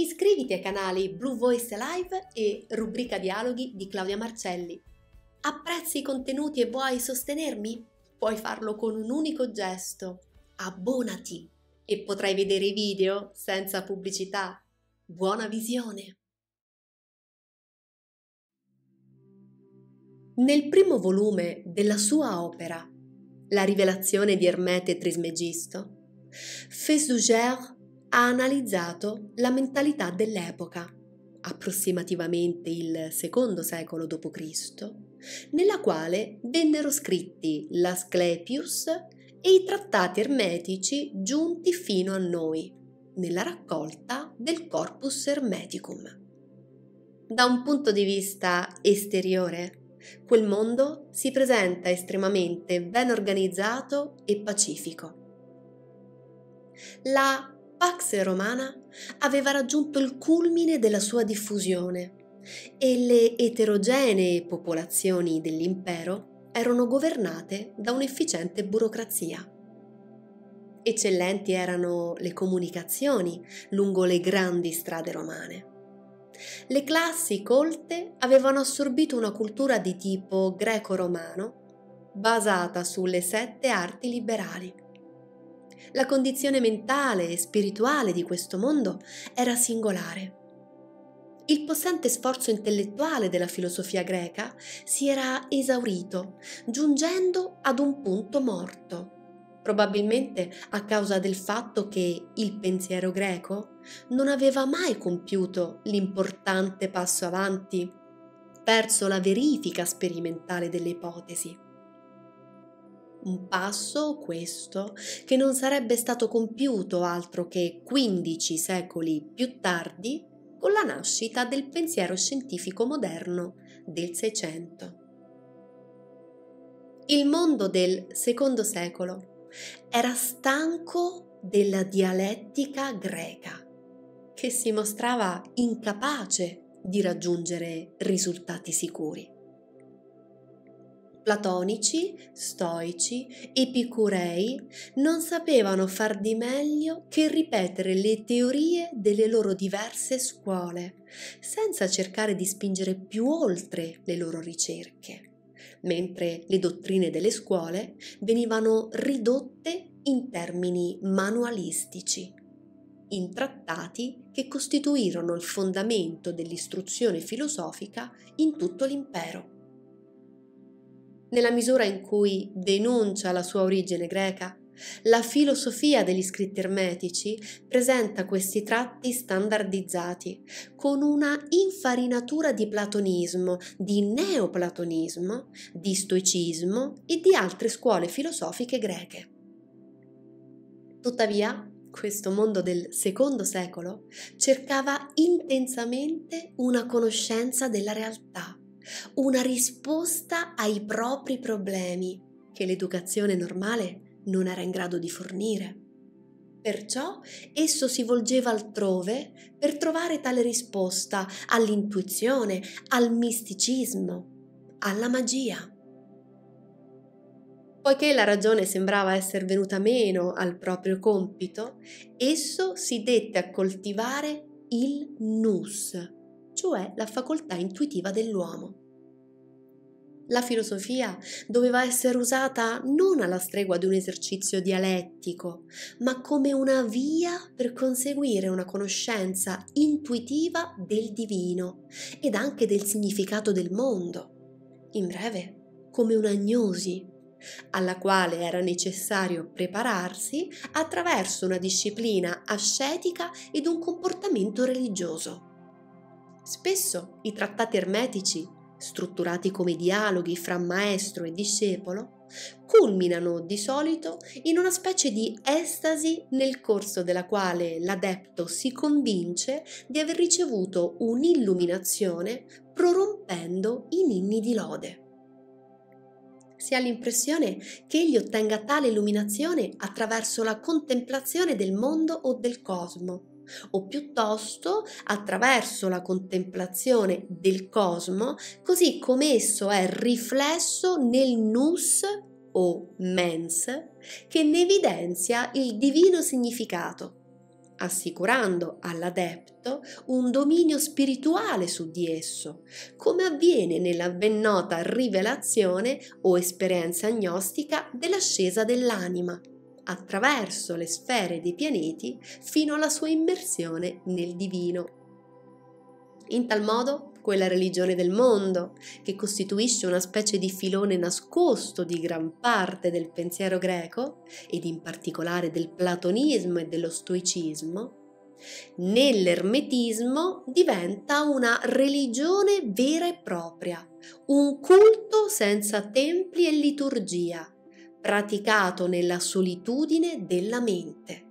Iscriviti ai canali Blue Voice Live e rubrica dialoghi di Claudia Marcelli. Apprezzi i contenuti e vuoi sostenermi? Puoi farlo con un unico gesto. Abbonati e potrai vedere i video senza pubblicità. Buona visione! Nel primo volume della sua opera, La rivelazione di Ermete Trismegisto, Fesugère ha analizzato la mentalità dell'epoca, approssimativamente il secondo secolo d.C., nella quale vennero scritti l'Asclepius e i trattati ermetici giunti fino a noi, nella raccolta del Corpus Hermeticum. Da un punto di vista esteriore, quel mondo si presenta estremamente ben organizzato e pacifico. La Pax Romana aveva raggiunto il culmine della sua diffusione e le eterogenee popolazioni dell'impero erano governate da un'efficiente burocrazia. Eccellenti erano le comunicazioni lungo le grandi strade romane. Le classi colte avevano assorbito una cultura di tipo greco-romano basata sulle sette arti liberali la condizione mentale e spirituale di questo mondo era singolare. Il possente sforzo intellettuale della filosofia greca si era esaurito, giungendo ad un punto morto, probabilmente a causa del fatto che il pensiero greco non aveva mai compiuto l'importante passo avanti verso la verifica sperimentale delle ipotesi un passo, questo, che non sarebbe stato compiuto altro che 15 secoli più tardi con la nascita del pensiero scientifico moderno del Seicento. Il mondo del secondo secolo era stanco della dialettica greca, che si mostrava incapace di raggiungere risultati sicuri platonici, stoici, epicurei non sapevano far di meglio che ripetere le teorie delle loro diverse scuole, senza cercare di spingere più oltre le loro ricerche, mentre le dottrine delle scuole venivano ridotte in termini manualistici in trattati che costituirono il fondamento dell'istruzione filosofica in tutto l'impero nella misura in cui denuncia la sua origine greca, la filosofia degli scritti ermetici presenta questi tratti standardizzati con una infarinatura di platonismo, di neoplatonismo, di stoicismo e di altre scuole filosofiche greche. Tuttavia, questo mondo del secondo secolo cercava intensamente una conoscenza della realtà una risposta ai propri problemi che l'educazione normale non era in grado di fornire. Perciò esso si volgeva altrove per trovare tale risposta all'intuizione, al misticismo, alla magia. Poiché la ragione sembrava essere venuta meno al proprio compito, esso si dette a coltivare il nus, cioè la facoltà intuitiva dell'uomo. La filosofia doveva essere usata non alla stregua di un esercizio dialettico, ma come una via per conseguire una conoscenza intuitiva del divino ed anche del significato del mondo. In breve, come un'agnosi alla quale era necessario prepararsi attraverso una disciplina ascetica ed un comportamento religioso. Spesso i trattati ermetici, strutturati come dialoghi fra maestro e discepolo, culminano di solito in una specie di estasi nel corso della quale l'adepto si convince di aver ricevuto un'illuminazione prorompendo in inni di lode. Si ha l'impressione che egli ottenga tale illuminazione attraverso la contemplazione del mondo o del cosmo, o piuttosto attraverso la contemplazione del cosmo, così come esso è riflesso nel nus o mens che ne evidenzia il divino significato, assicurando all'adepto un dominio spirituale su di esso, come avviene nella ben nota rivelazione o esperienza agnostica dell'ascesa dell'anima, attraverso le sfere dei pianeti fino alla sua immersione nel divino. In tal modo, quella religione del mondo, che costituisce una specie di filone nascosto di gran parte del pensiero greco, ed in particolare del platonismo e dello stoicismo, nell'ermetismo diventa una religione vera e propria, un culto senza templi e liturgia, praticato nella solitudine della mente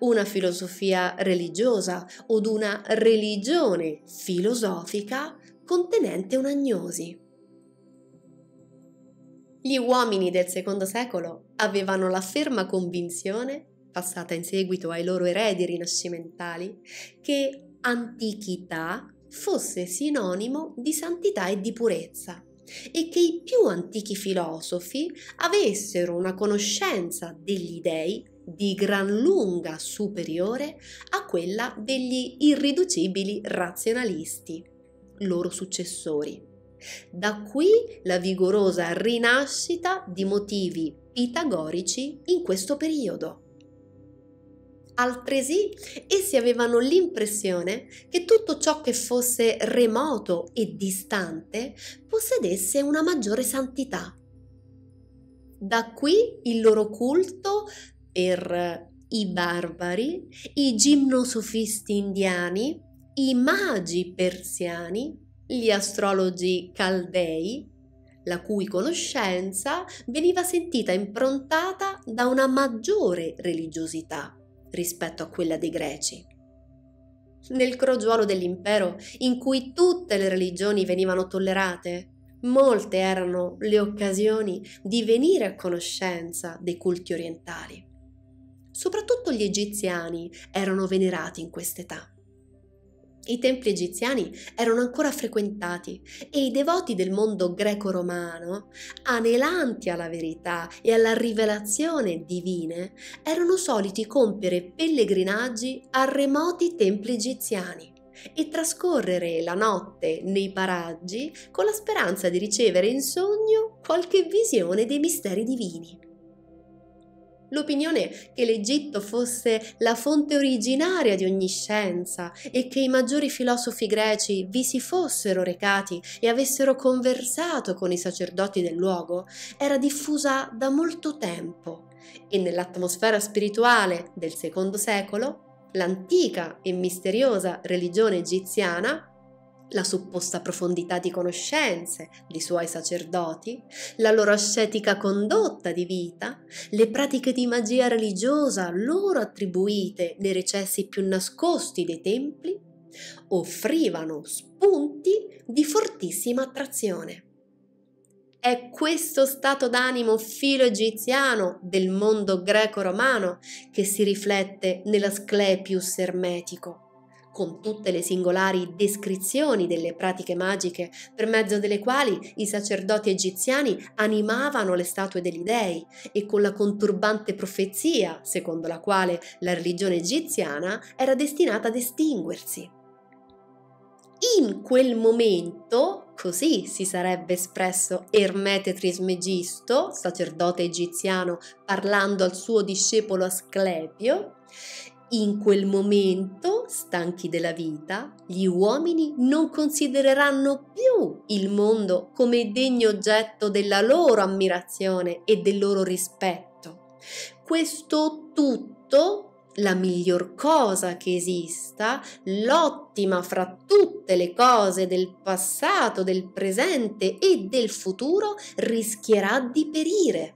una filosofia religiosa o una religione filosofica contenente un'agnosi. Gli uomini del secondo secolo avevano la ferma convinzione, passata in seguito ai loro eredi rinascimentali, che antichità fosse sinonimo di santità e di purezza e che i più antichi filosofi avessero una conoscenza degli dei di gran lunga superiore a quella degli irriducibili razionalisti, loro successori. Da qui la vigorosa rinascita di motivi pitagorici in questo periodo. Altresì essi avevano l'impressione che tutto ciò che fosse remoto e distante possedesse una maggiore santità. Da qui il loro culto per i barbari, i gimnosofisti indiani, i magi persiani, gli astrologi caldei, la cui conoscenza veniva sentita improntata da una maggiore religiosità rispetto a quella dei greci. Nel crogiolo dell'impero, in cui tutte le religioni venivano tollerate, molte erano le occasioni di venire a conoscenza dei culti orientali. Soprattutto gli egiziani erano venerati in quest'età. I templi egiziani erano ancora frequentati e i devoti del mondo greco-romano, anelanti alla verità e alla rivelazione divine, erano soliti compiere pellegrinaggi a remoti templi egiziani e trascorrere la notte nei paraggi con la speranza di ricevere in sogno qualche visione dei misteri divini. L'opinione che l'Egitto fosse la fonte originaria di ogni scienza e che i maggiori filosofi greci vi si fossero recati e avessero conversato con i sacerdoti del luogo era diffusa da molto tempo. E nell'atmosfera spirituale del secondo secolo l'antica e misteriosa religione egiziana la supposta profondità di conoscenze dei suoi sacerdoti, la loro ascetica condotta di vita, le pratiche di magia religiosa loro attribuite nei recessi più nascosti dei templi, offrivano spunti di fortissima attrazione. È questo stato d'animo filo-egiziano del mondo greco-romano che si riflette nell'Asclepius ermetico con tutte le singolari descrizioni delle pratiche magiche per mezzo delle quali i sacerdoti egiziani animavano le statue degli dei e con la conturbante profezia secondo la quale la religione egiziana era destinata ad estinguersi. In quel momento, così si sarebbe espresso Ermete Trismegisto, sacerdote egiziano, parlando al suo discepolo Asclepio, in quel momento, stanchi della vita, gli uomini non considereranno più il mondo come degno oggetto della loro ammirazione e del loro rispetto. Questo tutto, la miglior cosa che esista, l'ottima fra tutte le cose del passato, del presente e del futuro, rischierà di perire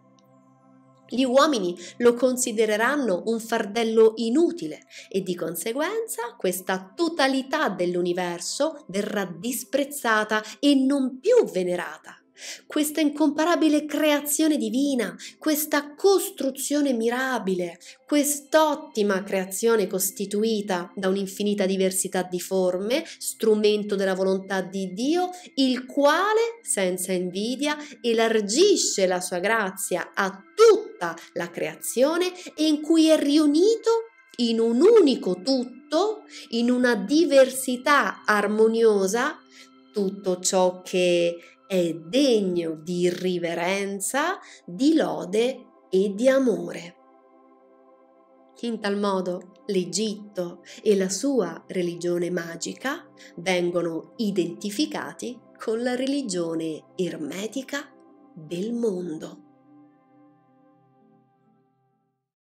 gli uomini lo considereranno un fardello inutile e di conseguenza questa totalità dell'universo verrà disprezzata e non più venerata. Questa incomparabile creazione divina, questa costruzione mirabile, quest'ottima creazione costituita da un'infinita diversità di forme, strumento della volontà di Dio, il quale, senza invidia, elargisce la sua grazia a tutta la creazione e in cui è riunito in un unico tutto, in una diversità armoniosa, tutto ciò che è degno di riverenza, di lode e di amore. In tal modo l'Egitto e la sua religione magica vengono identificati con la religione ermetica del mondo.